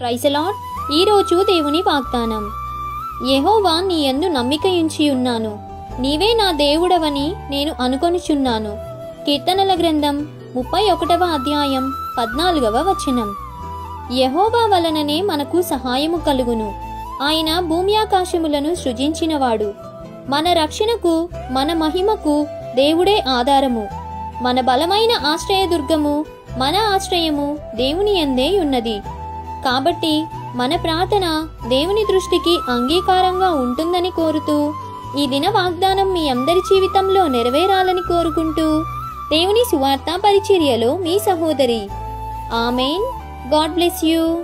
ప్రైసలాట్ ఈరోజు దేవుని వాగ్దానం. యహోవా నీ యందు నమ్మిక ఉంచి ఉన్నాను. నీవే నా దేవుడవని నేను అనుకొనుచున్నాను. కీర్తనల గ్రంథం ముప్పై ఒకటవ అధ్యాయం పద్నాలుగవ వచనం. యహోవా వలననే మనకు సహాయము కలుగును. ఆయన భూమి ఆకాశములను సృజించినవాడు. మన రక్షణకు మన మహిమకు దేవుడే ఆధారము. మన బలమైన ఆశ్రయదుర్గము మన ఆశ్రయము దేవుని ఎందే ఉన్నది. కాబట్టి మన ప్రార్థన దేవుని దృష్టికి అంగీకారంగా ఉంటుందని కోరుతూ ఈ దిన వాగ్దానం మీ అందరి జీవితంలో నెరవేరాలని కోరుకుంటూ దేవుని సువార్త పరిచర్యలో మీ సహోదరి. ఆమెన్. God bless you.